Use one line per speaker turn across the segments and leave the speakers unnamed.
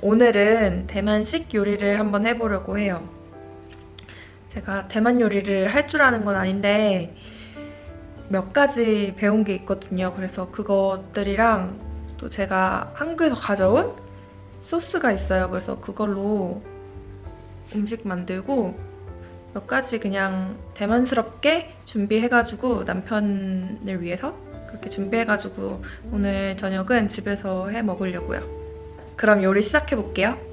오늘은 대만식 요리를 한번 해보려고 해요. 제가 대만 요리를 할 줄 아는 건 아닌데 몇 가지 배운 게 있거든요. 그래서 그것들이랑 또 제가 한국에서 가져온 소스가 있어요. 그래서 그걸로 음식 만들고 몇 가지 그냥 대만스럽게 준비해가지고 남편을 위해서 그렇게 준비해가지고 오늘 저녁은 집에서 해 먹으려고요. 그럼 요리 시작해볼게요.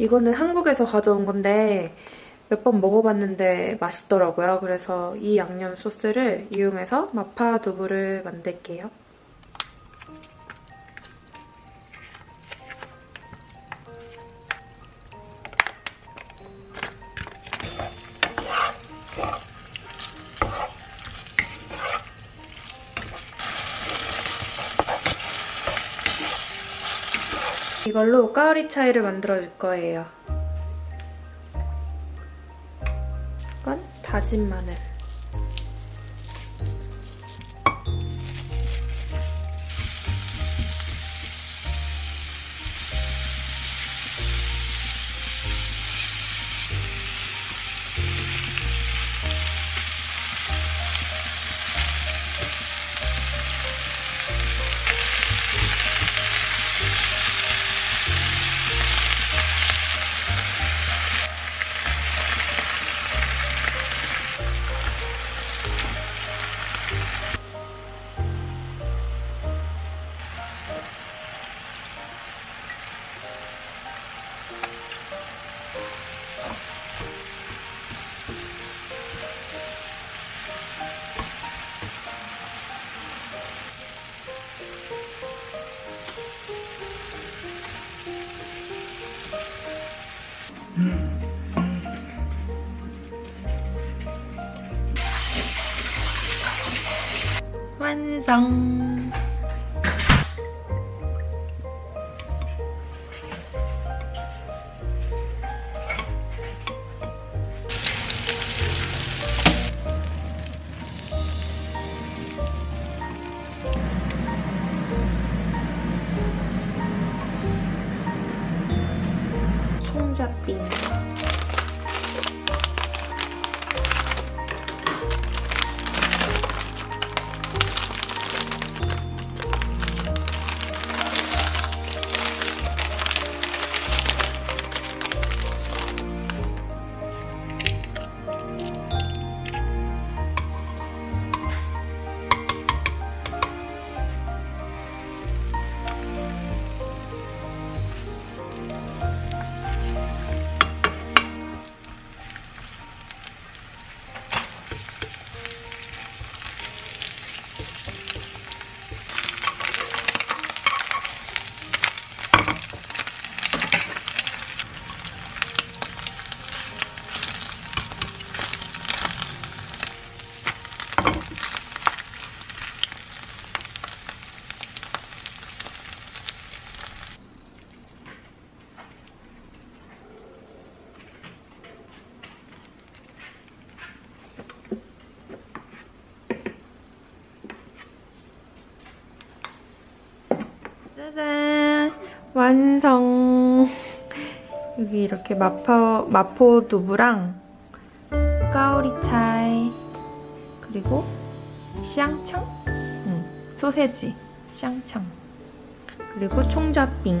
이거는 한국에서 가져온 건데 몇 번 먹어봤는데 맛있더라고요. 그래서 이 양념 소스를 이용해서 마파 두부를 만들게요. 이걸로 까오리 차이를 만들어줄 거예요. 이건 다진 마늘. 완성! 손잡빙 짜잔! 완성! 여기 이렇게 마포, 마포 두부랑 까오리차이 그리고 샹청? 응, 소세지 샹청 그리고 총잡빙